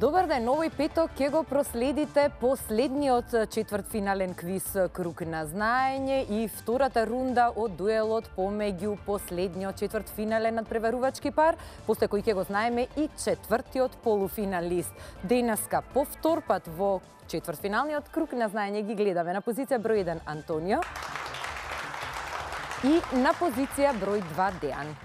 Добар ден, овој петок ќе го проследите последниот четвртфинален квиз Круг на знаење и втората рунда од дуелот помеѓу последниот четвртфинален надпреварувачки пар, после кој ќе го знаеме и четвртиот полуфиналист. Денеска повтор пат во четвртфиналниот Круг на знаење ги гледаме на позиција број 1 Антонио и на позиција број 2 Дејан.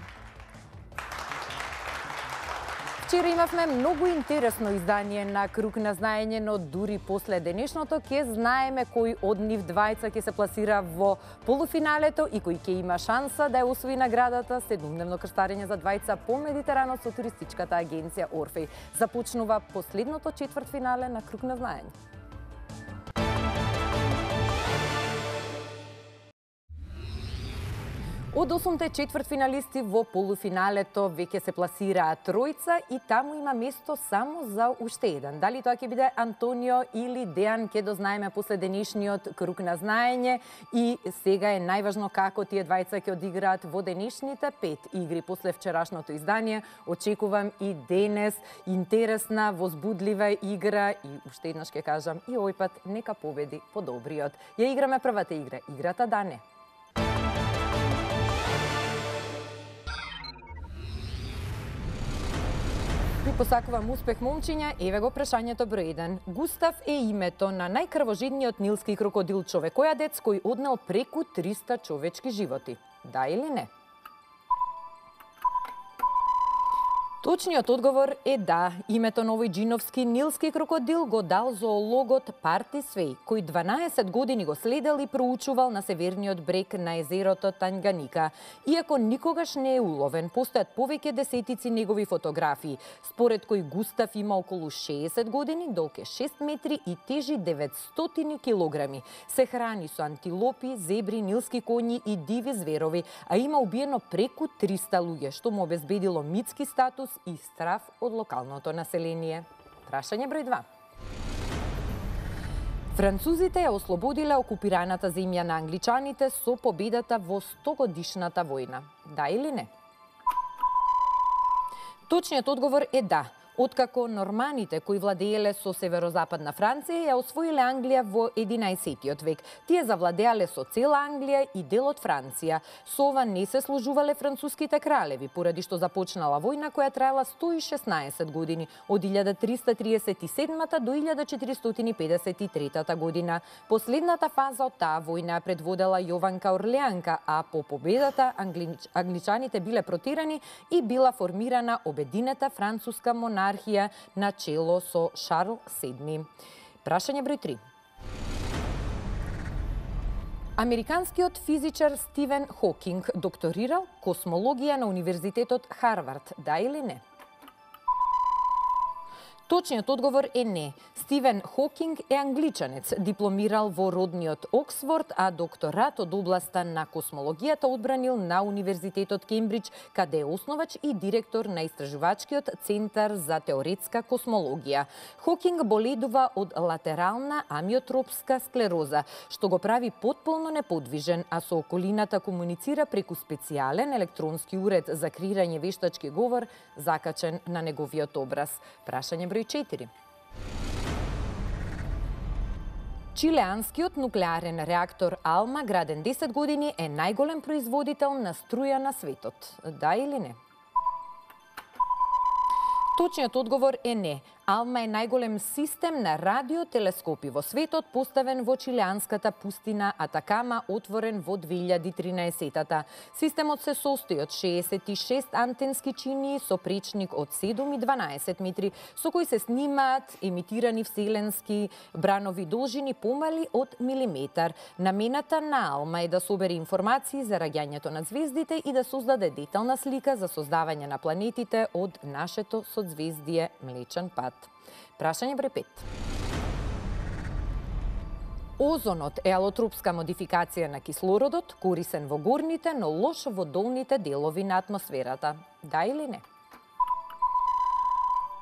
Вчера имавме многу интересно издание на Круг на знаење, но дури после денешното ќе знаеме кој од нив двајца ќе се пласира во полуфиналето и кој ќе има шанса да ја освои наградата седумдневно крстарење за двајца по Медитеранот со туристичката агенција Орфеј. Започнува последното четвртфинале на Круг на знаење. Од осумте четвртфиналисти во полуфиналето веќе се пласираат тројца и таму има место само за уште еден. Дали тоа ќе биде Антонио или Дејан ќе дознаеме после денешниот круг на знаење и сега е најважно како тие двајца ќе одиграат во денешните пет игри после вчерашното издание. Очекувам и денес интересна, возбудлива игра и уште еднаш ќе кажам и овој пат нека победи подобриот. Ја играме првата игра, играта Дане. не. Посакувам успех, момчиња. Еве го прашањето број 1. Густав е името на најкрвожидниот нилски крокодил човекојадец кој однел преку 300 човечки животи. Да или не? Точниот одговор е да. Името на овој джиновски нилски крокодил го дал зоологот Парти Свеј, кој 12 години го следел и проучувал на северниот брег на езерото Танганика. Иако никогаш не е уловен, постојат повеќе десетици негови фотографии, според кој Густав има околу 60 години, долг е 6 метри и тежи 900 килограми. Се храни со антилопи, зебри, нилски коњи и диви зверови, а има убиено преку 300 луѓе, што му обезбедило митски статус и страв од локалното население. Прашање број 2. Французите ја ослободиле окупираната земја на англичаните со победата во 100 годишната војна. Да или не? Точниот одговор е да. Откако норманите кои владееле со северозападна Франција ја освоиле Англија во 11 век, тие завладеале со цела Англија и дел од Франција. Со ова не се служувале француските кралеви, поради што започнала војна која траела 116 години, од 1337 до 1453 година. Последната фаза од таа војна предводела Јованка Орлеанка, а по победата англичаните биле протирани и била формирана обединета француска монархија монархија на чело со Шарл VII. Прашање број 3. Американскиот физичар Стивен Хокинг докторирал космологија на Универзитетот Харвард, да или не? Точниот одговор е не. Стивен Хокинг е англичанец, дипломирал во родниот Оксфорд, а докторат од областа на космологијата одбранил на Универзитетот Кембридж, каде е основач и директор на Истражувачкиот центар за теоретска космологија. Хокинг боледува од латерална амиотропска склероза, што го прави потполно неподвижен, а со околината комуницира преку специјален електронски уред за креирање вештачки говор закачен на неговиот образ. Прашање број 4. Чилеанскиот нуклеарен реактор Алма, граден 10 години, е најголем производител на струја на светот. Да или не? Точниот одговор е не. Алма е најголем систем на радиотелескопи во светот, поставен во чилеанската пустина Атакама, отворен во 2013-та. Системот се состои од 66 антенски чинии со пречник од 7 и 12 метри, со кои се снимаат емитирани вселенски бранови должини помали од милиметар. Намената на Алма е да собере информации за раѓањето на звездите и да создаде детална слика за создавање на планетите од нашето соцзвездие Млечен пат. Прашање број 5. Озонот е алотропска модификација на кислородот, корисен во горните, но лош во долните делови на атмосферата. Да или не?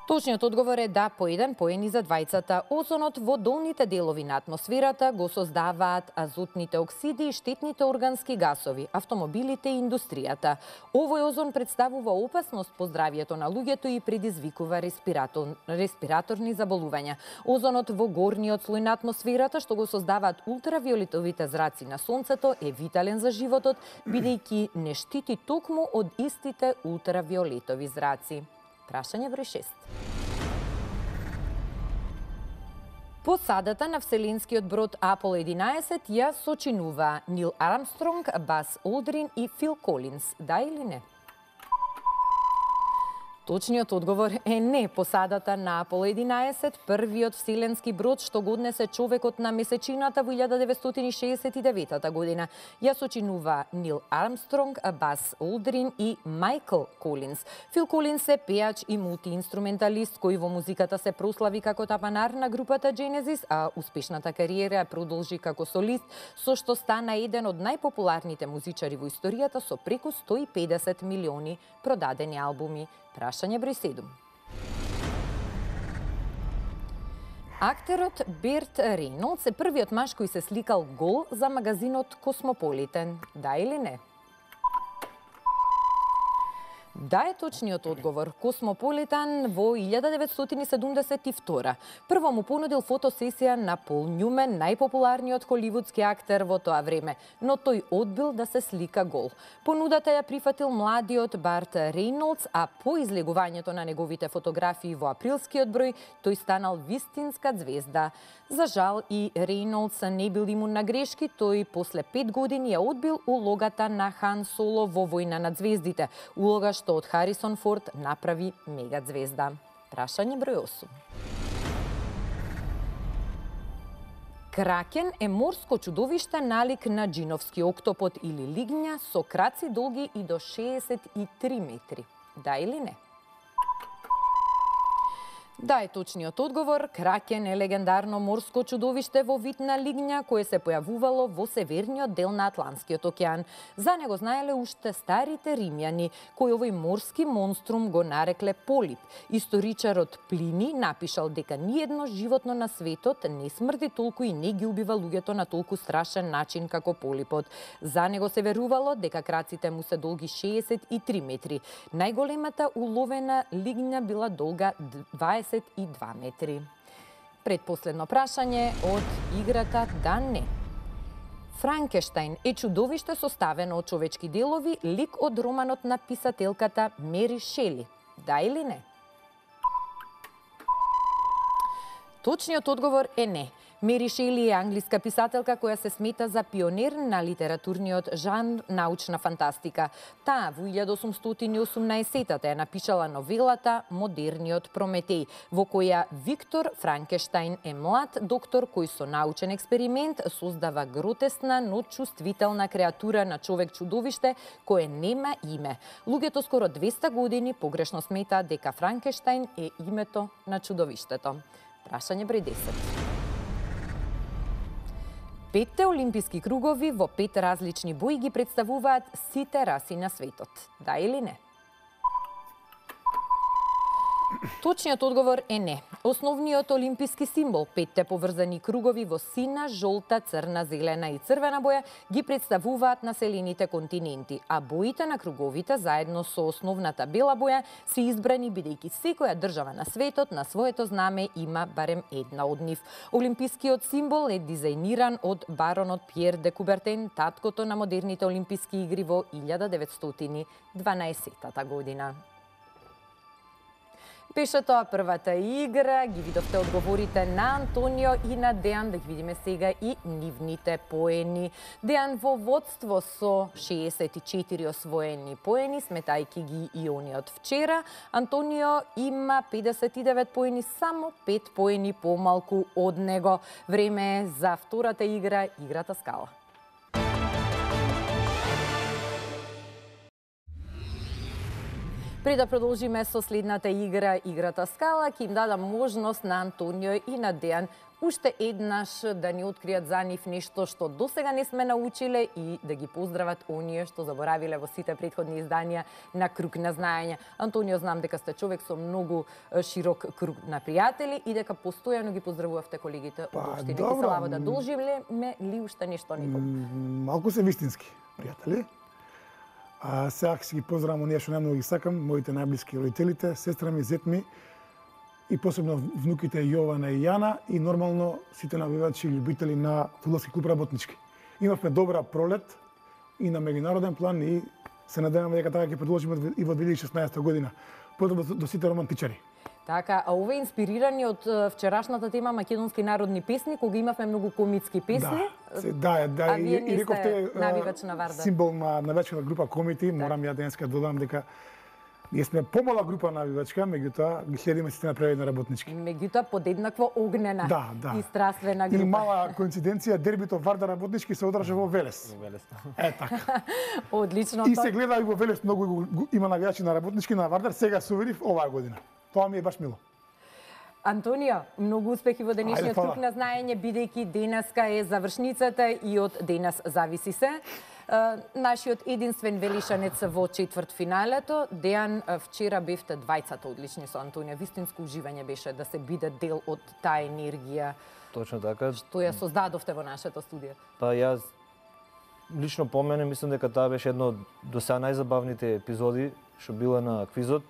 Точниот одговор е да по еден поени за двајцата. Озонот во долните делови на атмосферата го создаваат азотните оксиди и штетните органски гасови, автомобилите и индустријата. Овој озон представува опасност по здравието на луѓето и предизвикува респиратор... респираторни заболувања. Озонот во горниот слој на атмосферата што го создаваат ултравиолетовите зраци на сонцето е витален за животот, бидејќи не штити токму од истите ултравиолетови зраци. Прашање број 6. Посадата на вселенскиот брод Аполо 11 ја сочинува Нил Армстронг, Бас Олдрин и Фил Колинс, да или не? Точниот одговор е не. Посадата на Аполо 11, првиот вселенски брод што го однесе човекот на месечината во 1969 година, ја сочинува Нил Армстронг, Бас Олдрин и Майкл Колинс. Фил Колинс е пеач и мултиинструменталист кој во музиката се прослави како тапанар на групата Genesis, а успешната кариера ја продолжи како солист, со што стана еден од најпопуларните музичари во историјата со преку 150 милиони продадени албуми. Прашање број 7. Актерот Берт Рейнолдс е првиот маж кој се сликал гол за магазинот Космополитен. Да или не? Да е точниот одговор. Космополитан во 1972. Прво му понудил фотосесија на Пол Нјумен, најпопуларниот холивудски актер во тоа време, но тој одбил да се слика гол. Понудата ја прифатил младиот Барт Рейнолдс, а по излегувањето на неговите фотографии во априлскиот број, тој станал вистинска звезда. За жал и Рейнолдс не бил имун на грешки, тој после пет години ја одбил улогата на Хан Соло во Војна на звездите, улога што од Харисон Форд направи мега звезда. Прашање број 8. Кракен е морско чудовиште налик на джиновски октопод или лигња со краци долги и до 63 метри. Да или не? Да е точниот одговор, кракен е легендарно морско чудовиште во вид на лигња кое се појавувало во северниот дел на Атлантскиот океан. За него знаеле уште старите римјани, кој овој морски монструм го нарекле полип. Историчарот Плини напишал дека ниедно животно на светот не смрди толку и не ги убива луѓето на толку страшен начин како полипот. За него се верувало дека краците му се долги 63 метри. Најголемата уловена лигња била долга 20 22 метри. Предпоследно прашање од играта Да не. Франкештајн е чудовиште составено од човечки делови, лик од романот на писателката Мери Шели. Да или не? Точниот одговор е не. Мери Шели е англиска писателка која се смета за пионер на литературниот жанр научна фантастика. Таа во 1818 е напишала новелата Модерниот Прометеј, во која Виктор Франкештайн е млад доктор кој со научен експеримент создава гротесна, но чувствителна креатура на човек-чудовиште кое нема име. Луѓето скоро 200 години погрешно сметаат дека Франкештайн е името на чудовиштето. Прашање број 10. Петте олимписки кругови во пет различни бои ги представуваат сите раси на светот. Да или не? Точниот одговор е не. Основниот олимписки символ, петте поврзани кругови во сина, жолта, црна, зелена и црвена боја, ги представуваат населените континенти, а боите на круговите заедно со основната бела боја се избрани бидејќи секоја држава на светот на своето знаме има барем една од нив. Олимпискиот символ е дизајниран од баронот Пьер де Кубертен, таткото на модерните олимписки игри во 1912 година. Беше тоа првата игра, ги видовте одговорите на Антонио и на Дејан, да ги видиме сега и нивните поени. Дејан во водство со 64 освоени поени, сметајки ги и они од вчера. Антонио има 59 поени, само 5 поени помалку од него. Време е за втората игра, играта скала. Пред да продолжиме со следната игра, играта Скала, ќе им дадам можност на Антонио и на Дејан уште еднаш да ни откријат за нив нешто што до сега не сме научиле и да ги поздрават оние што заборавиле во сите предходни изданија на Круг на знаење. Антонио, знам дека сте човек со многу широк круг на пријатели и дека постојано ги поздравувавте колегите па, од општина Киселаво. Да должиме ли уште нешто некој? Малку се вистински пријатели. А сега ќе ги поздравам оние што најмногу ги сакам, моите најблиски родителите, сестра ми, зет ми, и посебно внуките Јована и Јана и нормално сите навивачи и љубители на фудбалски клуб работнички. Имавме добра пролет и на меѓународен план и се надеваме дека така ќе продолжиме и во 2016 година. Поздрав до сите романтичари. Така, а ова е инспирирани од вчерашната тема македонски народни песни, кога имавме многу комитски песни. Да, се, да, да, а и, и рековте навивач на Вардар. Символ на навечна група комити, так. морам ја денеска додам дека Ние сме помала група навивачка, меѓутоа ги следиме сите направени на работнички. Меѓутоа подеднакво огнена да, да. и страствена група. И мала коинциденција, дербито Вардар работнички се одржа во Велес. Во Велес. Да. Е така. Одлично. И се гледа и во Велес многу има навијачи на работнички на Вардар, сега се уверив оваа година. Тоа ми е баш мило. Антонио, многу успехи во денешниот круг на знаење, бидејќи денеска е завршницата и од денес зависи се нашиот единствен велишанец во четврт финалето. Дејан, вчера бевте двајцата одлични со Антонија. Вистинско уживање беше да се биде дел од таа енергија. Точно така. Што ја создадовте во нашето студио. Па јас лично по мене мислам дека таа беше едно од до сега најзабавните епизоди што била на квизот.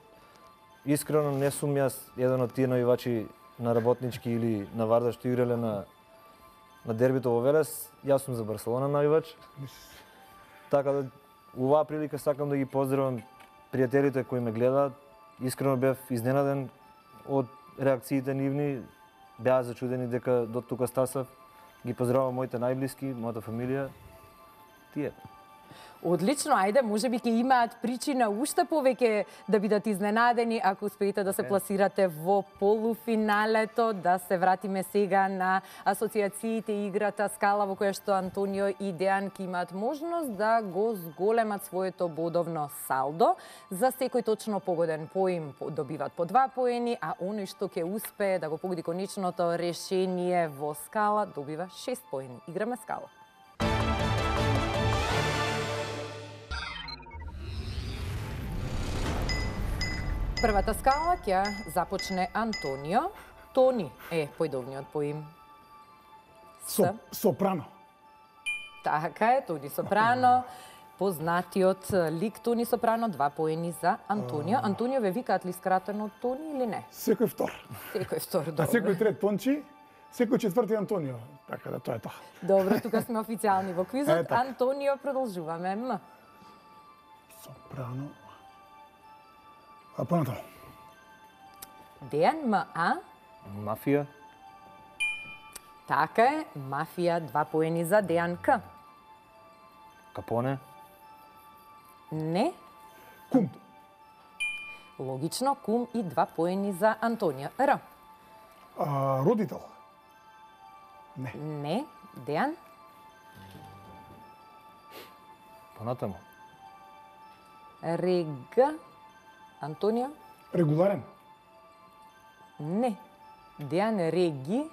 Искрено не сум јас еден од тие навивачи на работнички или на Варда што играле на на дербито во Велес. Јас сум за Барселона навивач. Така да оваа прилика сакам да ги поздравам пријателите кои ме гледаат. Искрено бев изненаден од реакциите нивни. Беа зачудени дека до тука стасав. Ги поздравам моите најблиски, мојата фамилија. Тие. Одлично, ајде, може би ќе имаат причина уште повеќе да бидат изненадени ако успеете да се пласирате во полуфиналето, да се вратиме сега на асоциациите и играта Скала во која што Антонио и Дејан ќе имаат можност да го зголемат своето бодовно салдо. За секој точно погоден поим добиват по два поени, а оној што ќе успее да го погоди конечното решение во Скала добива шест поени. Играме Скала. Првата скала ќе започне Антонио. Тони е појдовниот поим. Со, сопрано. Така е, Тони Сопрано. Познатиот лик Тони Сопрано, два поени за Антонио. Антонио ве викаат ли скратено Тони или не? Секој втор. Секој втор, добро. А секој трет Тончи, секој четврти Антонио. Така да тоа е тоа. Добро, тука сме официјални во квизот. Така. Антонио, продолжуваме. М. Сопрано. А понатаму. Дејан МА. Мафија. Така е, мафија, два поени за Дејан К. Капоне. Не. Кум. Логично, кум и два поени за Антонија. Р. А, родител. Не. Не. Дејан. Понатаму. Рег. Антонио? Регуларен? Не. Дејан Реги.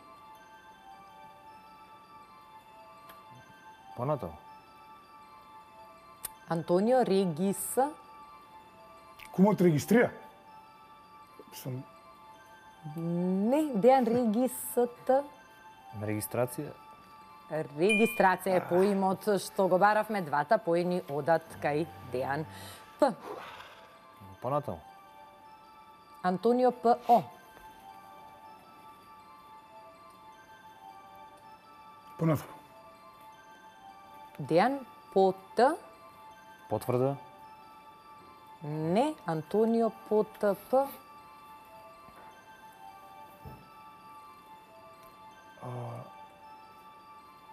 Понато? Антонио Регис. Кумот регистрира? Сам... Не, Дејан Регисот. Регистрација? Регистрација е поимот што го баравме двата поени одат кај Дејан П. Понатаму. Антонио П.О. Понатаму. Дејан П.Т. Потврда. Не, Антонио П.Т.П.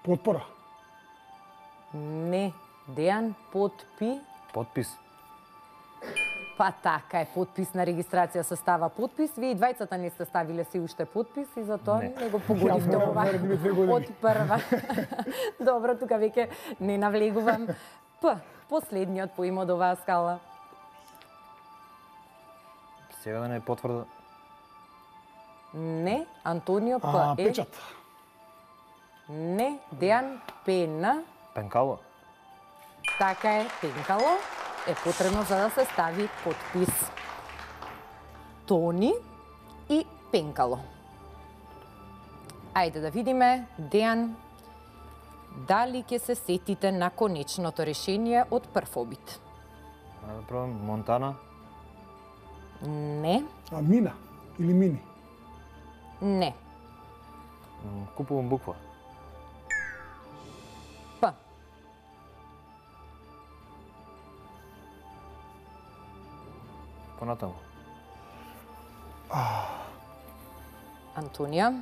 Потпора. Не, Дејан Подпи. Подпис. Па така е, подпис на регистрација се става подпис. Вие двајцата не сте ставиле се уште подпис и затоа не, не го погодивте ова од прва. Добро, тука веќе не навлегувам. П, последниот поим од оваа скала. Сега да не е потврда. Не. Антонио А, П е. печат. Не. Дејан Пена. Пенкало. Така е, пенкало е потребно за да се стави подпис. Тони и пенкало. Ајде да видиме, Дејан, дали ќе се сетите на конечното решение од прв обид? Ајде да пробам. Монтана. Не, А, мина или мини. не. Купувам буква. Понатаму. Антонија.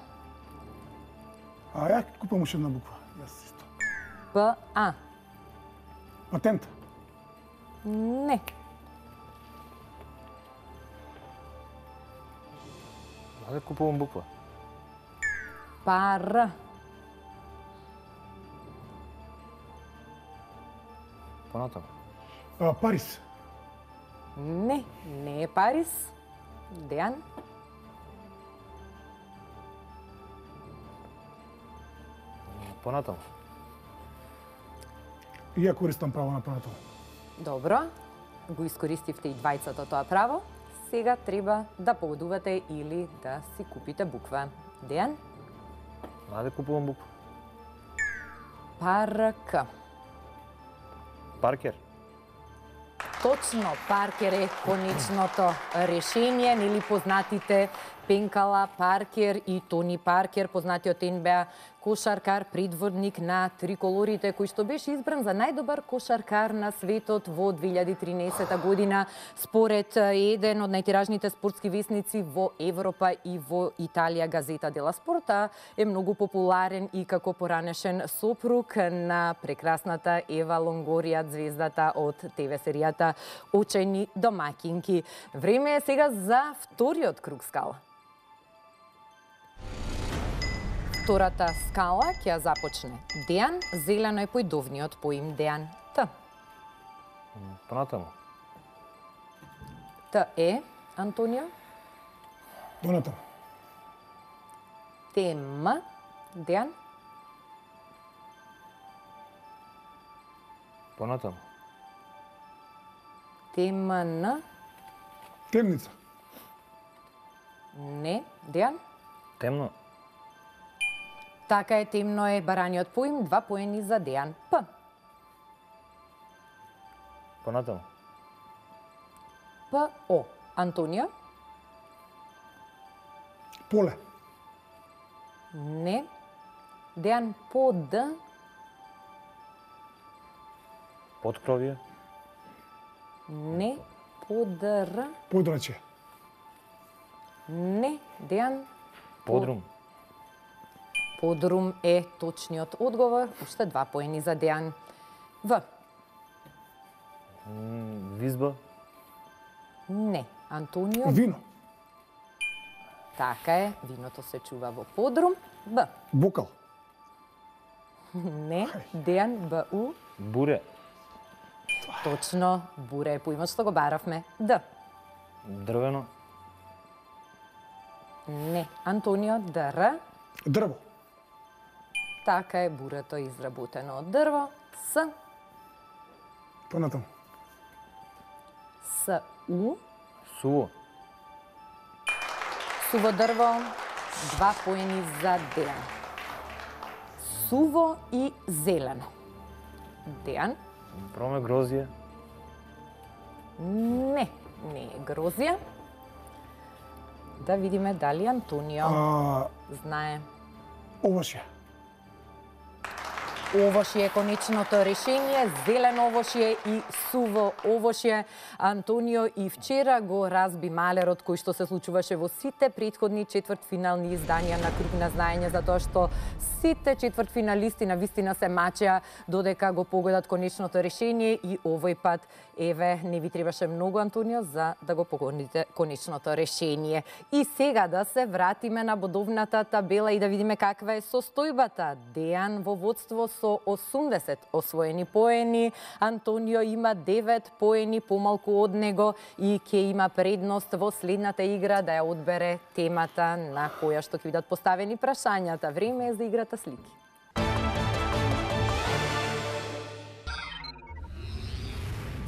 А ја купам уште една буква. Јас исто. П. А. Патент. Не. Ајде купувам буква. Пар. Понатаму. А, Парис. Не, не е Парис. Дејан. Понатаму. И ја користам право на понатаму. Добро, го искористивте и двајцата тоа право. Сега треба да погодувате или да си купите буква. Дејан, Ајде купувам буква. парк. Паркер. Точно, Паркер е конечното решение, нели познатите Пенкала Паркер и Тони Паркер, познатиот НБА кошаркар, предводник на триколорите, кој што беше избран за најдобар кошаркар на светот во 2013 година, според еден од најтиражните спортски весници во Европа и во Италија, Газета дела Спорта, е многу популарен и како поранешен сопруг на прекрасната Ева Лонгорија, звездата од ТВ серијата Очени домакинки. Време е сега за вториот круг скала. Втората скала ќе ја започне Дејан, зелено е појдовниот поим Дејан. Т. Понатаму. Т е Антонио. Донатаму. Тем. Дејан. Понатаму. Тем Н. Темница. Не. Дејан. Темно. Така е, темно е бараниот поим, два поени за Дејан. П. Понатаму. П. О. Антонио. Поле. Не. Дејан по Д. Подкровје. Не. По Д. Р. Подрачје. Не. Дејан. Подрум. Подрум е точниот одговор. Уште два поени за Дејан. В. М, Визба. Не. Антонио. Вино. Така е. Виното се чува во подрум. Б. Бокал. Не. Дејан. Б. У. Буре. Точно. Буре е поимот што го баравме. Д. Дрвено. Не. Антонио. Д. Р. Дрво. Така е. Бурето изработено од дрво. С. Понатаму. С. У. Суво. Суво дрво, два поени за Дејан. Суво и зелено. Дејан? Проме грозија. Не, не е грозија. Да видиме дали Антонио А, знае. овошје. Овошје е конечното решение, зелено овошје и суво овошје. Антонио и вчера го разби малерот кој што се случуваше во сите предходни четвртфинални изданија на Круг на знаење, затоа што сите четвртфиналисти на вистина се мачеа додека го погодат конечното решение и овој пат, еве, не ви требаше многу, Антонио, за да го погодите конечното решение. И сега да се вратиме на бодовната табела и да видиме каква е состојбата. Дејан во водство со со 80 освоени поени. Антонио има 9 поени помалку од него и ќе има предност во следната игра да ја одбере темата на која што ќе бидат поставени прашањата. Време е за играта слики.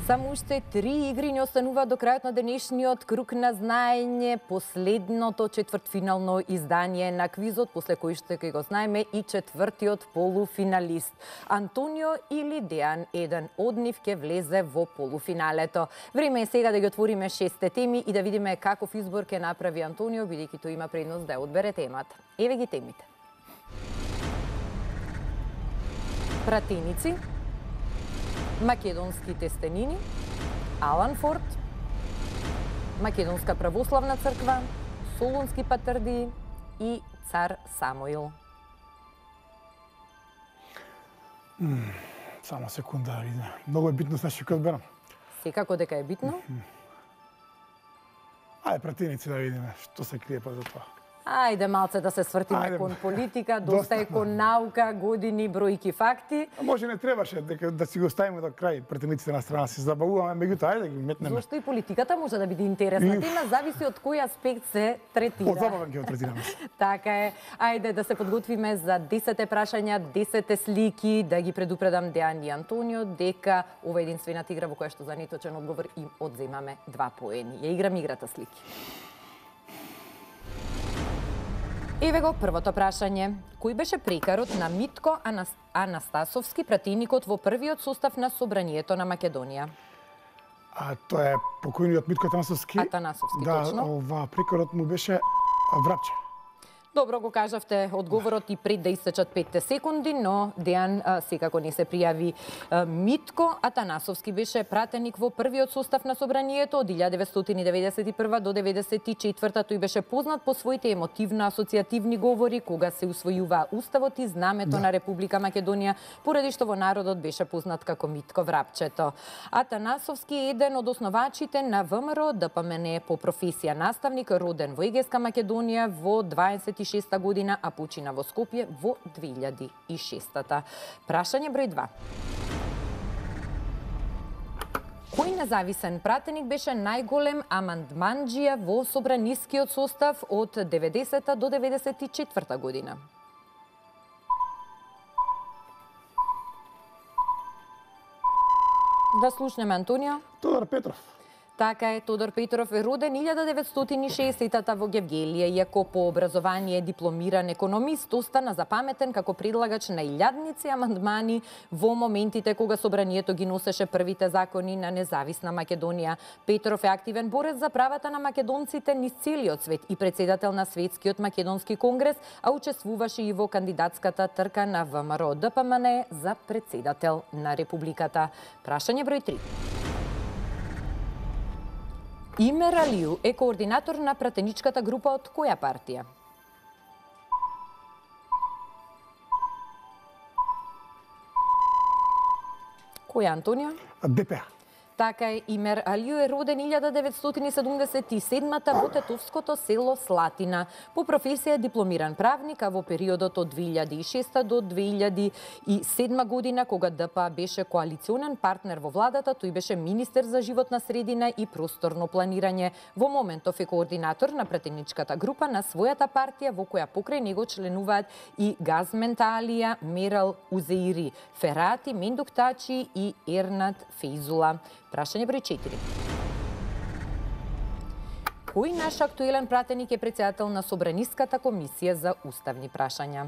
Само уште три игри не останува до крајот на денешниот круг на знаење, последното четвртфинално издание на квизот, после кој што ќе го знаеме и четвртиот полуфиналист. Антонио или Дејан, еден од нив ќе влезе во полуфиналето. Време е сега да ги отвориме шесте теми и да видиме каков избор ќе направи Антонио, бидејќи тој има предност да ја одбере темата. Еве ги темите. Пратеници, македонски тестенини, Алан Форд, Македонска православна црква, Солунски патарди и цар Самоил. Само секунда, да видиме. Многу е битно значи кој одберам. Секако дека е битно. Ајде пратеници да видиме што се крие па за тоа. Ајде малце да се свртиме Ајде. кон политика, доста е кон наука, години, бројки, факти. А може не требаше дека да си го ставиме до крај пратениците на страна, се забавуваме, меѓутоа ајде да ги метнеме. Зошто и политиката може да биде интересна тема, зависи од кој аспект се третира. Од забавен ќе го третираме. Така е. Ајде да се подготвиме за 10 прашања, 10 слики, да ги предупредам Дејан и Антонио дека ова е единствената игра во која што за неточен одговор им одземаме два поени. Ја играм играта слики. Еве го првото прашање. Кој беше прекарот на Митко Анас... Анастасовски, пратеникот во првиот состав на Собранието на Македонија? А тоа е покојниот Митко Атанасовски. Атанасовски, да, точно. ова прекорот му беше Врапче. Добро го кажавте одговорот и пред да истечат 5 секунди, но Дејан а, секако не се пријави. А, Митко Атанасовски беше пратеник во првиот состав на собранието од 1991 до 94 тој беше познат по своите емотивно асоциативни говори кога се усвојува уставот и знамето Да. на Република Македонија, поради што во народот беше познат како Митко Врапчето. Атанасовски е еден од основачите на ВМРО ДПМН по професија наставник, роден во Егеска Македонија во 26 година, а почина во Скопје во 2006 Прашање број 2. Кој независен пратеник беше најголем амандманџија во собранискиот состав од 90 до 94 година? Да слушнеме Антонио. Тодор Петров. Така е, Тодор Петров е роден 1960-тата во Гевгелија, иако по образование е дипломиран економист, остана запаметен како предлагач на илјадници амандмани во моментите кога собранието ги носеше првите закони на независна Македонија. Петров е активен борец за правата на македонците низ целиот свет и председател на Светскиот македонски конгрес, а учествуваше и во кандидатската трка на ВМРО ДПМН за председател на Републиката. Прашање број 3. Имер Алију е координатор на пратеничката група од која партија? Која Антонио? ДПА. Така е, Имер Алио е роден 1977 во Тетовското село Слатина. По професија е дипломиран правник, а во периодот од 2006 до 2007 година, кога ДП беше коалиционен партнер во владата, тој беше министер за животна средина и просторно планирање. Во моментов е координатор на претеничката група на својата партија, во која покрај него членуваат и Газменталија, Мерал Узеири, Ферати, Мендуктачи и Ернат Фейзула. Прашање број 4. Кој наш актуелен пратеник е председател на Собраниската комисија за уставни прашања?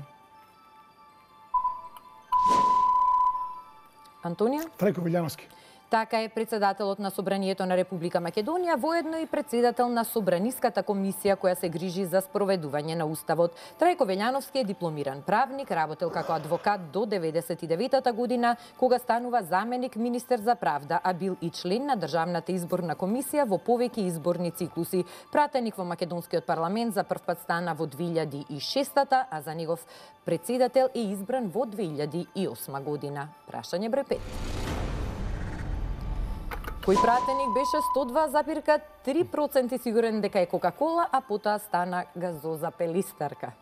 Антонија? Трајко Вилјановски. Така е председателот на Собранието на Република Македонија, воедно и председател на Собраниската комисија која се грижи за спроведување на Уставот. Трајко Велјановски е дипломиран правник, работел како адвокат до 99 година, кога станува заменик министер за правда, а бил и член на Државната изборна комисија во повеќе изборни циклуси. Пратеник во Македонскиот парламент за прв пат стана во 2006 а за негов председател е избран во 2008 година. Прашање број 5. Кој пратеник беше 102,3% сигурен дека е Кока-Кола, а потоа стана газоза пелистарка.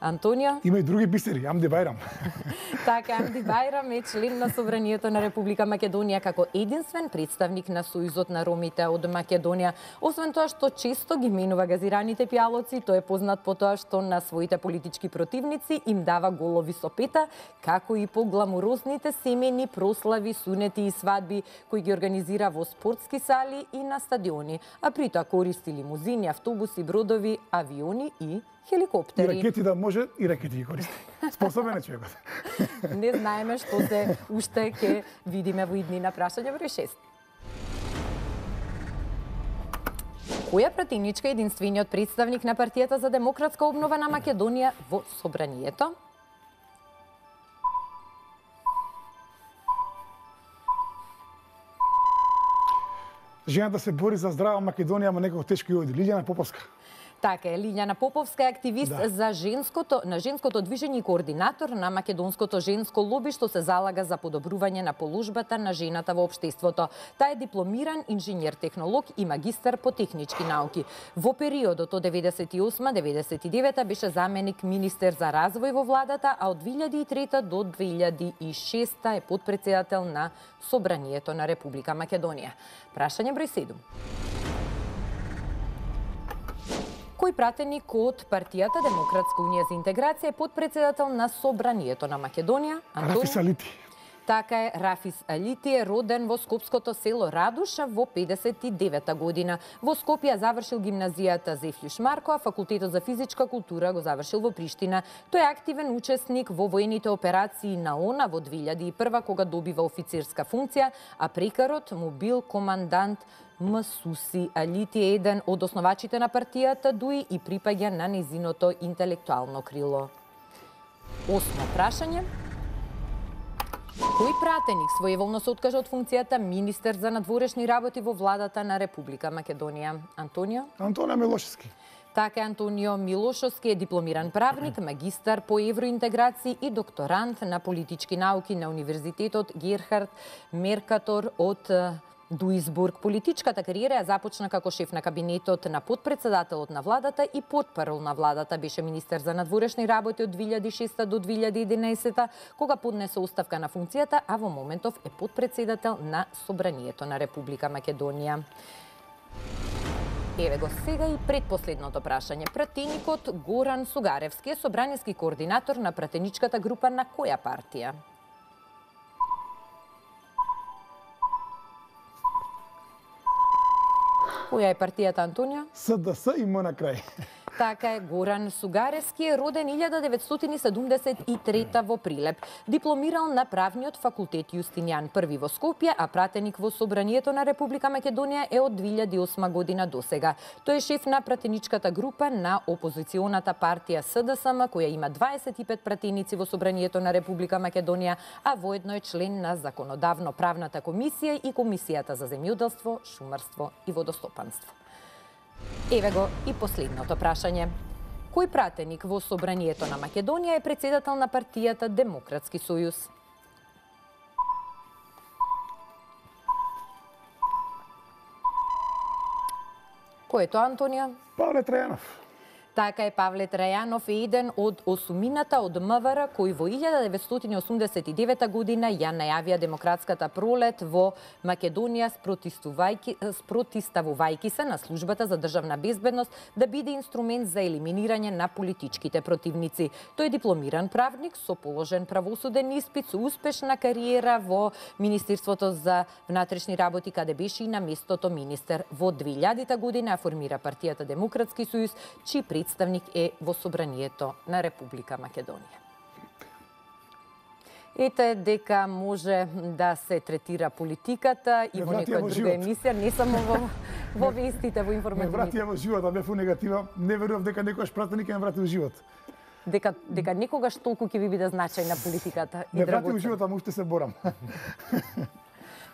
Антонио? Има и други бисери, Амди Бајрам. Така, Амди Бајрам е член на Собранието на Република Македонија како единствен представник на Сојузот на ромите од Македонија. Освен тоа што често ги менува газираните пијалоци, тој е познат по тоа што на своите политички противници им дава голови со пета, како и по гламурозните семени прослави, сунети и свадби кои ги организира во спортски сали и на стадиони, а при тоа користи лимузини, автобуси, бродови, авиони и хеликоптери. И ракети да може, и ракети ги користи. Способен е човекот. Не знаеме што се уште ќе видиме во идни на прашање број 6. Која пратеничка е единствениот представник на партијата за демократска обнова на Македонија во собранието? Жената се бори за здрава Македонија, ама некако тешко и оди. Лилјана Поповска. Така е, Лилјана Поповска е активист Да. за женското, на женското движење и координатор на македонското женско лоби што се залага за подобрување на положбата на жената во општеството. Таа е дипломиран инженер-технолог и магистар по технички науки. Во периодот од 98-99 беше заменик министер за развој во владата, а од 2003 до 2006 е подпредседател на Собранието на Република Македонија. Прашање број 7. Кој пратеник од партијата Демократска унија за интеграција е подпредседател на Собранието на Македонија? Рафи Салити. Така е, Рафис Алити е роден во скопското село Радуша во 59 година. Во Скопје завршил гимназијата Зефлюш Марко, а факултетот за физичка култура го завршил во Приштина. Тој е активен учесник во воените операции на ОНА во 2001 кога добива офицерска функција, а прекарот му бил командант Масуси Алити е еден од основачите на партијата ДУИ и припаѓа на незиното интелектуално крило. Осмо прашање. Кој пратеник своеволно се откажа од функцијата министер за надворешни работи во владата на Република Македонија? Антонио? Антонија Милошевски. Така Антонио Милошовски е дипломиран правник, магистар по евроинтеграција и докторант на политички науки на Универзитетот Герхард Меркатор од Дуисбург. Политичката кариера ја започна како шеф на кабинетот на подпредседателот на владата и подпарол на владата. Беше министер за надворешни работи од 2006 до 2011, кога поднесе оставка на функцијата, а во моментов е подпредседател на Собранието на Република Македонија. Еве го сега и предпоследното прашање. Пратеникот Горан Сугаревски е собраниски координатор на пратеничката група на која партија? Која е партијата Антонија? СДС и М на крај. Така е, Горан Сугарески е роден 1973 во Прилеп. Дипломирал на правниот факултет Јустинијан први во Скопје, а пратеник во Собранието на Република Македонија е од 2008 година до сега. Тој е шеф на пратеничката група на опозиционата партија СДСМ, која има 25 пратеници во Собранието на Република Македонија, а воедно е член на Законодавно-правната комисија и Комисијата за земјоделство, шумарство и водостопанство. Еве го и последното прашање. Кој пратеник во Собранието на Македонија е председател на партијата Демократски сојуз? Кој е тоа, Антонија? Павле Трајанов. Така е Павле Трајанов е еден од осумината од МВР кои во 1989 година ја најавија демократската пролет во Македонија спротиставувајки се на службата за државна безбедност да биде инструмент за елиминирање на политичките противници. Тој е дипломиран правник со положен правосуден испит со успешна кариера во Министерството за внатрешни работи каде беше и на местото министер. Во 2000 година формира партијата Демократски сојуз, чиј представник е во Собранието на Република Македонија. Ете дека може да се третира политиката и Ме во некоја во друга емисија, не само во, во вестите, во Ме информативните. врати ја во живот, а бев у негатива. Не верував дека некојаш пратеник ќе ме врати во живот. Дека, дека некогаш толку ќе ви биде значајна политиката и Ме врати во живот, ама уште се борам.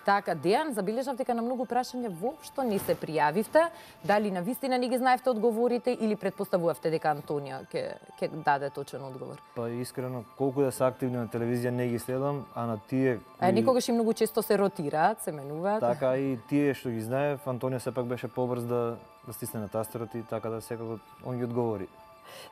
Така, Дејан, забележав дека на многу прашања воопшто не се пријавивте. Дали на вистина не ги знаевте одговорите или предпоставувавте дека Антонио ќе ќе даде точен одговор? Па искрено, колку да се активни на телевизија не ги следам, а на тие А кои- некогаш и многу често се ротираат, се менуваат. Така и тие што ги знаев, Антонио сепак беше побрз да да стисне на тастерот и така да секако он ги одговори.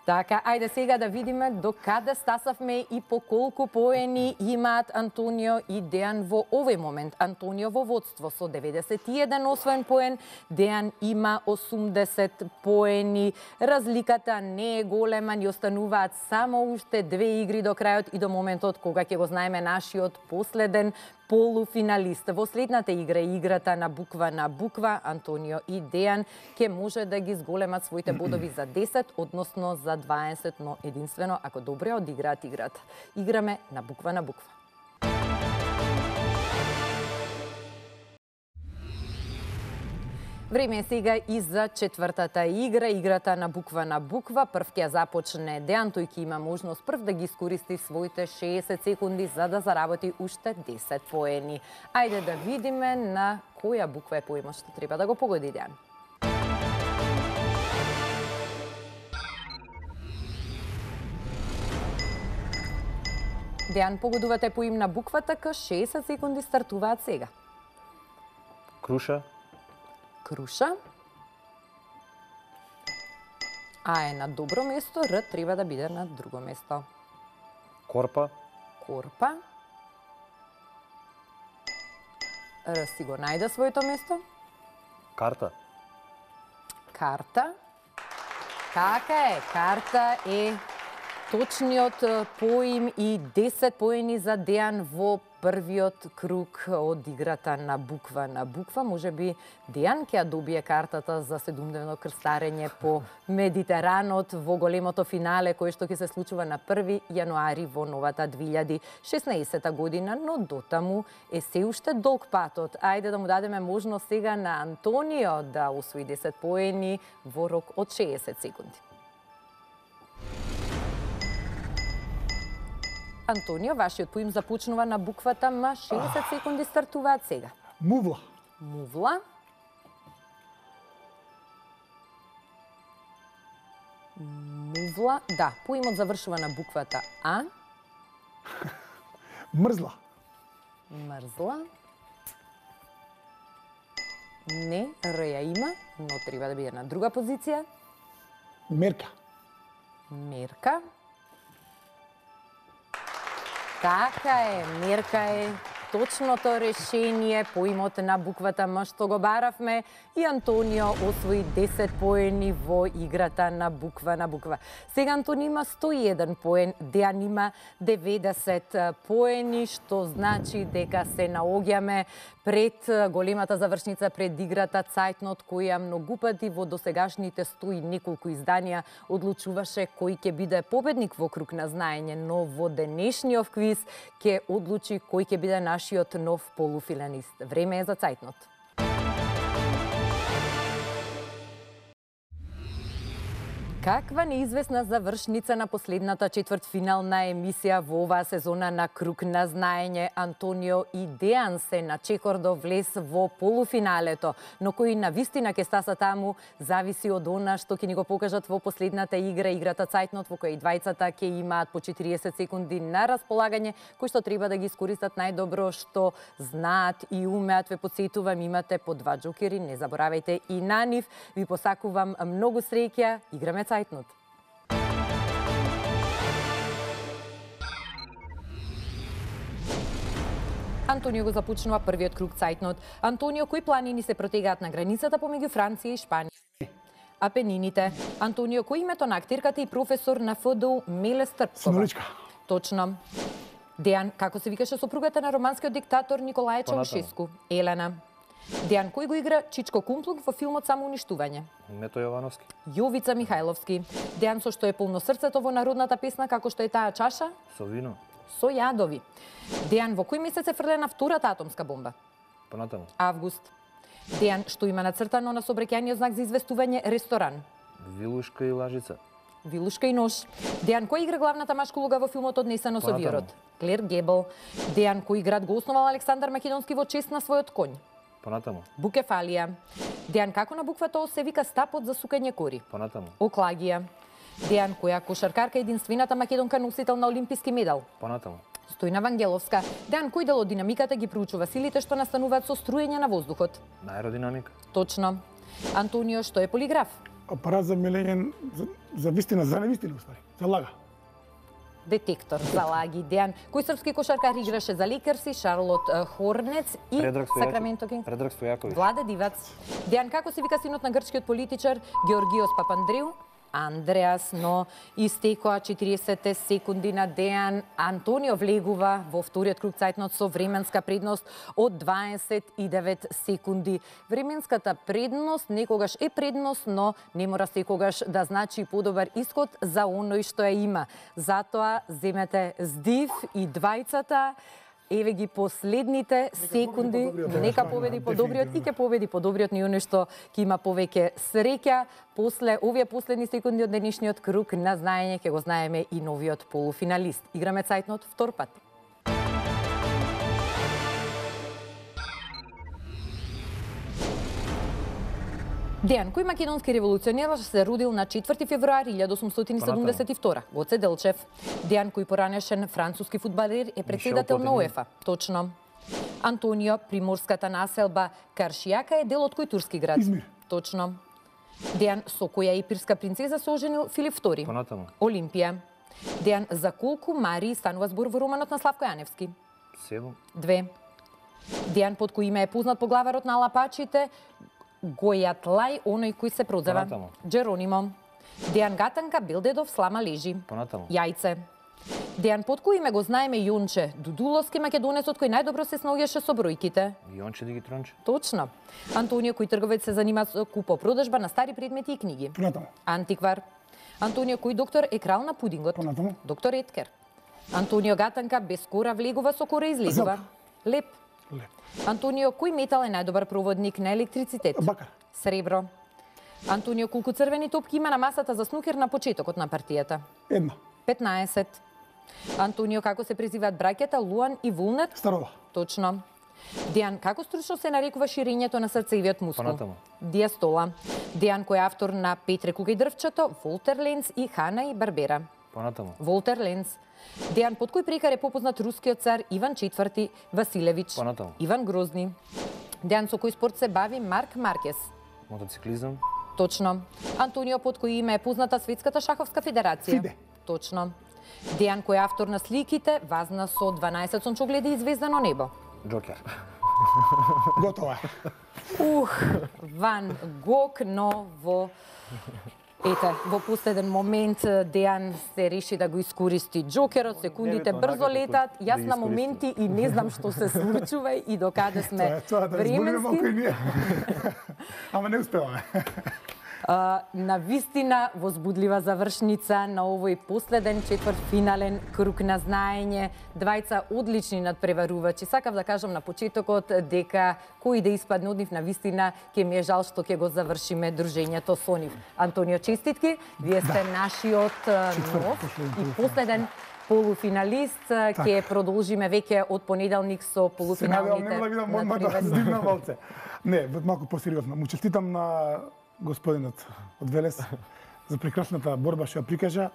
Така, ајде сега да видиме до каде стасавме и по колку поени имаат Антонио и Дејан во овој момент. Антонио во водство со 91 освоен поен, Дејан има 80 поени. Разликата не е голема, ни остануваат само уште две игри до крајот и до моментот кога ќе го знаеме нашиот последен полуфиналист. Во следната игра, играта на буква на буква, Антонио и Дејан ќе може да ги зголемат своите бодови за 10, односно за 20, но единствено ако добре одиграат играта. Играме на буква на буква. Време е сега и за четвртата игра, играта на буква на буква. Прв ќе започне Дејан, тој ќе има можност прв да ги искористи своите 60 секунди за да заработи уште 10 поени. Ајде да видиме на која буква е поимот што треба да го погоди Дејан. Дејан, погодувате поим на буквата К, 60 секунди стартуваат сега. Круша, Круша. А е на добро место, Р треба да биде на друго место. корпа, Корпа. Р си го најде своето место. карта, Карта. Така е, карта е точниот поим и 10 поени за Дејан во првиот круг од играта на буква на буква. Може би Дејан ќе ја добие картата за седумдневно крстарење по Медитеранот во големото финале кој што ќе се случува на 1 јануари во новата 2016 година, но дотаму е се уште долг патот. Ајде да му дадеме можност сега на Антонио да освои 10 поени во рок од 60 секунди. Антонио, вашиот поим започнува на буквата М. 60 секунди стартуваат сега. Мувла. Мувла. Мувла, да, поимот завршува на буквата А. Мрзла. Мрзла. Не, Р ја има, но треба да биде на друга позиција. Мерка. Мерка. Така е, мирка е точното решение по имот на буквата М што го баравме и Антонио освои 10 поени во играта на буква на буква. Сега Антонио има 101 поен, Дејан има 90 поени, што значи дека се наоѓаме пред големата завршница пред играта Цајтнот, која многу пати во досегашните 100 и неколку изданија одлучуваше кој ќе биде победник во круг на знаење, но во денешниот квиз ќе одлучи кој ќе биде нашиот нов полуфиналист. Време е за Цајтнот. Каква неизвестна завршница на последната четвртфинална емисија во оваа сезона на Круг на знаење? Антонио и Дејан се на чекордо влез во полуфиналето, но кој на вистина ќе стаса таму зависи од она што ќе ни го покажат во последната игра, играта Цајтнот во која и двајцата ќе имаат по 40 секунди на располагање, кои што треба да ги искористат најдобро што знаат и умеат. Ве подсетувам, имате по два джокери, не заборавајте и на нив. Ви посакувам многу среќа, играме Цајтнот. Антонио го започнува првиот круг цајтнот. Антонио, кои планини се протегаат на границата помеѓу Франција и Шпанија? Апенините. Антонио, кој името на актерката и професор на ФДУ Меле Стрпкова? Синоличка. Точно. Дејан, како се викаше сопругата на романскиот диктатор Николај. Чаушеску? Елена. Дејан, кој го игра Чичко Кумплук во филмот Самоуништување? Мето Јовановски, Јовица Михајловски. Дејан со што е полно срцето во народната песна како што е таа чаша? со вино, Со јадови. Дејан, во кој месец е фрлена втората атомска бомба? понатаму, Август. Дејан, што има нацртано на собреќајниот знак за известување ресторан? Вилушка и Лажица, Вилушка и нож. Дејан, кој игра главната машка улога во филмот Однесено со вирот? Клер Гебел. Дејан, кој град го основал Александар Македонски во чест на својот конј? Понатаму, Букефалија. Дејан, како на буквата О се вика стапот за сукање кори? понатаму, Оклагија. Дејан, која кошаркарка е единствената македонка носител на олимписки медал? понатаму, Стојна Вангеловска. Дејан, кој дел од динамиката ги проучува силите што настануваат со струење на воздухот? на аеродинамика, Точно. Антонио, што е полиграф? апарат за мелење за, за вистина, за невистина, уствари, за лага. Детектор за лаги. Дејан, кој српски кошаркар играше за Лейкерси, Шарлот Хорнец и. Сакраменто Кинг? Предраг Стојаковиќ. Владе Дивац. Дејан, како се вика синот на грчкиот политичар Георгиос Папандреу? Андреас, но истекоа 40 секунди на Дејан. Антонио влегува во вториот круг цајтнот со временска предност од 29 секунди. Временската предност некогаш е предност, но не мора секогаш да значи подобар исход за оној што ја има. Затоа земете здив и двајцата Еве ги последните секунди, нека победи подобриот и ќе победи подобриот ни оној што ќе има повеќе среќа. После овие последни секунди од денешниот круг на знаење ќе го знаеме и новиот полуфиналист. Играме цајтнот втор пат. Дејан, кој македонски револуционер се родил на 4 февруари 1872? Гоце Делчев. Дејан, кој поранешен француски фудбалер е председател на. УЕФА. Точно. Антонио, приморската населба Каршијака е дел од кој турски град? Измир. Точно. Дејан, со која епирска принцеза се оженил Филип II? Понатаму. Олимпија. Дејан, за колку Мари станува збор во романот на Славко Јаневски? Седум. Две. Дејан под кој име е познат поглаварот на Лапачите, Гојатлај, оној кој се. Понатаму. Джеронимо. Дејан Гатанка, Билдедов, Слама Лежи. Понатаму. Јајце. Дејан под кој име го знаеме Јонче, Дудуловски македонецот кој најдобро се снаоѓаше со бројките. Јонче Дигитронче. Точно. Антонио кој трговец се занима со купо-продажба на стари предмети и книги. Понатаму. Антиквар. Антонио кој доктор е крал на пудингот. Понатаму. Доктор Еткер. Антонио Гатанка без кора влегува со кора излегува. Леп. Леп. Антонио кој метал е најдобар проводник на електрицитет? Бакар. Сребро. Антонио колку црвени топки има на масата за снукер на почетокот на партијата? Една. 15. Антонио како се презиваат браќата Луан и Вулнет? Старова. Точно. Дејан, како стручно се нарекува ширењето на срцевиот мускул? Понатаму. Диастола. Дејан кој е автор на Петре Кука и дрвчето, Волтер Ленц и Хана и Барбера. Понатаму. Волтер Ленц. Дејан под кој прекар е попознат рускиот цар Иван IV Василевич. Понатаму. Иван Грозни. Дејан со кој спорт се бави Марк Маркес. Мотоциклизам. Точно. Антонио под кој име е позната Светската шаховска федерација. Фиде. Точно. Дејан кој е автор на сликите Вазна со 12 сончогледи и звездано небо. Джокер. Готово е. Ух, Ван Гог, но во Ете, во последен момент Дејан се реши да го искористи Джокерот, секундите брзо летат, јас да на моменти и не знам што се случува и докаде Тоа сме е тоа, да временски. Ама не успеваме. На вистина возбудлива завршница на овој последен четвртфинален круг на знаење. Двајца одлични надпреварувачи. Сакав да кажам на почетокот дека кој да испадне од нив на вистина, ќе ми е жал што ќе го завршиме дружењето со нив. Антонио честитки, вие сте нашиот а, нов и последен полуфиналист. Ќе продолжиме веќе од понеделник со полуфиналните нема да видам одма да здивна малце. Не, малку посериозно. Му честитам на господинот од Велес за прекрасната борба што ја прикажа.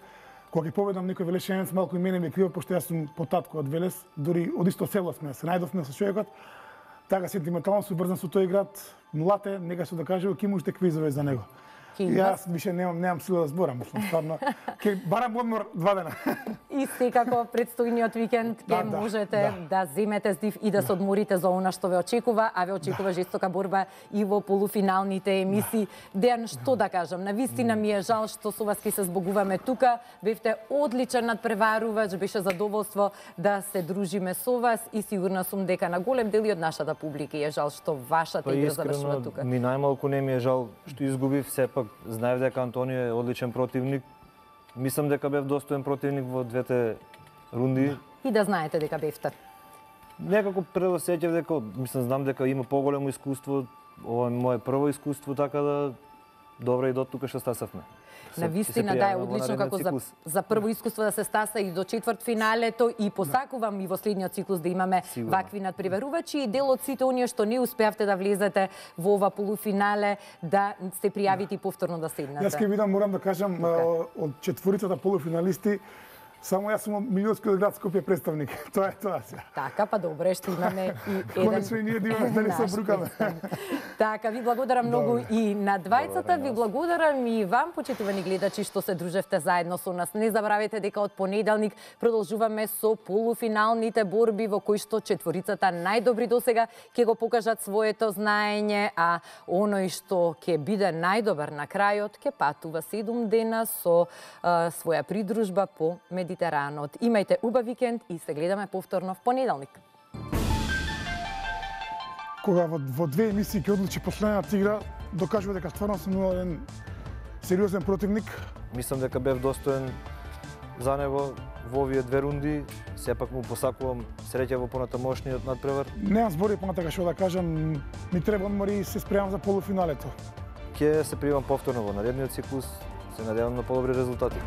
Кога ќе победам некој велешенец, малку и мене ми е криво, пошто јас сум потатко од Велес, дури од исто село сме, се најдовме со човекот. Така сентиментално се врзан со тој град, млате, е, нека што да каже, ќе има уште квизове за него. Ќе има. Јас више немам немам сила да зборам, мислам стварно. Ќе барам одмор два дена. И секако предстојниот викенд ќе Да, да, можете да. земете здив и да се одморите за она што ве очекува, а ве очекува жестока борба и во полуфиналните емисии. Дејан, што да кажам, на вистина ми е жал што со вас ќе се збогуваме тука. Бевте одличен надпреварувач, беше задоволство да се дружиме со вас и сигурна сум дека на голем дел од нашата публика е жал што вашата Па игра завршува тука. ми најмалку не ми е жал што изгубив, сепак знаев дека Антонио е одличен противник. Мислам дека бев достоен противник во двете рунди. И да знаете дека бевте. Некако предосеќав дека, мислам, знам дека има поголемо искуство, ова е мое прво искуство, така да добро и до тука што стасавме. На вистина да е одлично како за, за прво искуство да се стаса и до четврт финалето и посакувам и во следниот циклус да имаме Сигурно. вакви надпреварувачи и дел од сите оние што не успеавте да влезете во ова полуфинале да се пријавите и повторно да седнете. Јас ќе видам, морам да кажам, Така. а, од четворицата полуфиналисти, Само јас сум милионски град Скопје представник. Тоа е тоа сега. Така, па добре, што имаме и еден... Конечно и ние да имаме, дали се брукаме. Така, ви благодарам многу и на двајцата, ви благодарам и вам, почитувани гледачи, што се дружевте заедно со нас. Не забравете дека од понеделник продолжуваме со полуфиналните борби во кои што четворицата најдобри досега ќе го покажат своето знаење, а оној што ќе биде најдобар на крајот ќе патува 7 дена со а, своја придружба по Медитеранот. Имајте убав викенд и се гледаме повторно в понеделник. Кога во, во две емисии ќе одлучи последната игра, докажува дека стварно сум имал еден сериозен противник. Мислам дека бев достоен за него во овие две рунди. Сепак му посакувам среќа во понатамошниот надпревар. Немам збори понатака што да кажам, ми треба одмори и се спремам за полуфиналето. Ќе се пријавам повторно во наредниот циклус. Се надевам на подобри резултати.